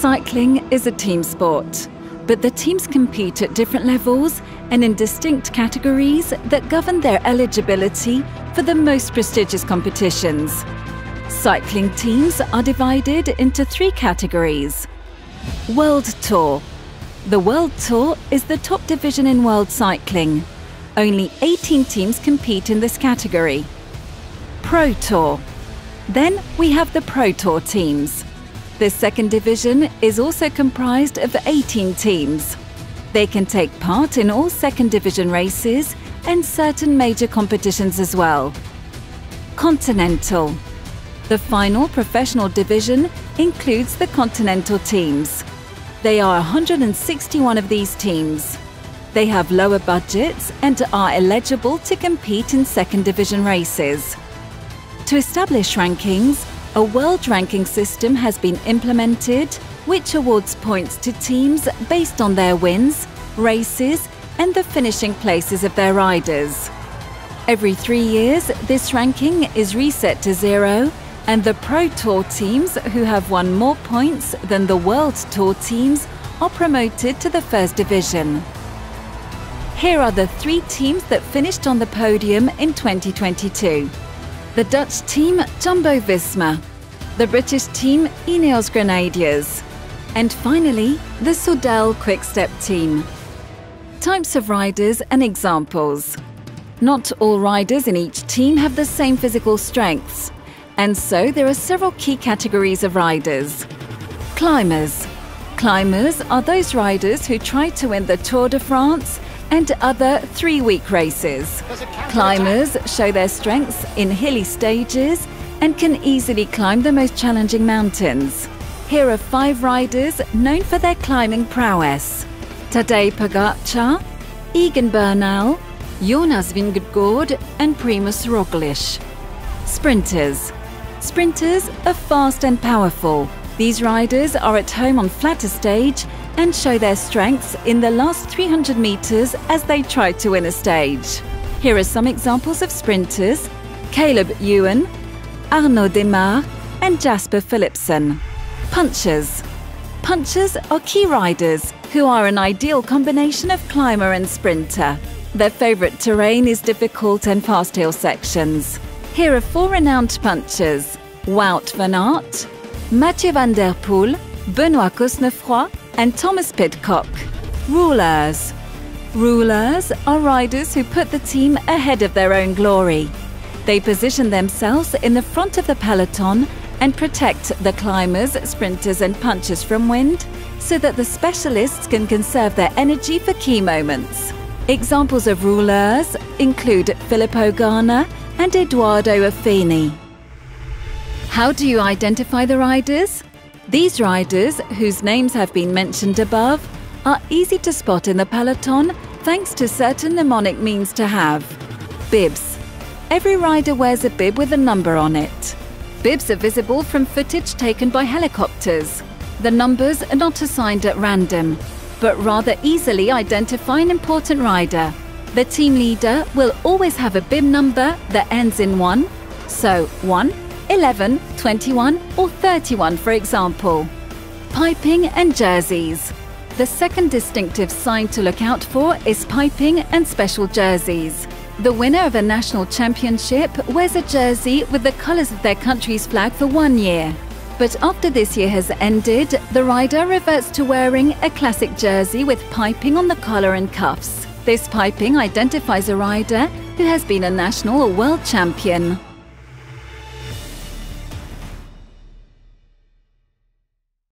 Cycling is a team sport, but the teams compete at different levels and in distinct categories that govern their eligibility for the most prestigious competitions. Cycling teams are divided into three categories. World Tour. The World Tour is the top division in world cycling. Only 18 teams compete in this category. Pro Tour. Then we have the Pro Tour teams. This second division is also comprised of 18 teams. They can take part in all second division races and certain major competitions as well. Continental. The final professional division includes the continental teams. They are 161 of these teams. They have lower budgets and are eligible to compete in second division races. To establish rankings, a world ranking system has been implemented which awards points to teams based on their wins, races, and the finishing places of their riders. Every three years, this ranking is reset to zero, and the Pro Tour teams who have won more points than the World Tour teams are promoted to the first division. Here are the three teams that finished on the podium in 2022 the Dutch team Jumbo Visma, the British team Ineos Grenadiers, and finally the Soudal Quickstep team. Types of riders and examples. Not all riders in each team have the same physical strengths, and so there are several key categories of riders. Climbers. Climbers are those riders who try to win the Tour de France and other three week races. Climbers show their strengths in hilly stages and can easily climb the most challenging mountains. Here are five riders known for their climbing prowess Tadej Pogacar, Egan Bernal, Jonas Vingegaard, and Primoz Roglic. Sprinters. Sprinters are fast and powerful. These riders are at home on flatter stage and show their strengths in the last 300 metres as they try to win a stage. Here are some examples of sprinters Caleb Ewan, Arnaud Démare, and Jasper Philipsen. Punchers. Punchers are key riders who are an ideal combination of climber and sprinter. Their favourite terrain is difficult and fast hill sections. Here are four renowned punchers Wout van Aert, Mathieu van der Poel, Benoit Cosnefroy, and Thomas Pidcock. Rulers. Rulers are riders who put the team ahead of their own glory. They position themselves in the front of the peloton and protect the climbers, sprinters, and punchers from wind so that the specialists can conserve their energy for key moments. Examples of rulers include Filippo Ganna and Edoardo Affini. How do you identify the riders? These riders, whose names have been mentioned above, are easy to spot in the peloton thanks to certain mnemonic means to have. Bibs. Every rider wears a bib with a number on it. Bibs are visible from footage taken by helicopters. The numbers are not assigned at random, but rather easily identify an important rider. The team leader will always have a bib number that ends in 1, so 1 11, 21, or 31, for example. Piping and jerseys. The second distinctive sign to look out for is piping and special jerseys. The winner of a national championship wears a jersey with the colours of their country's flag for one year. But after this year has ended, the rider reverts to wearing a classic jersey with piping on the collar and cuffs. This piping identifies a rider who has been a national or world champion.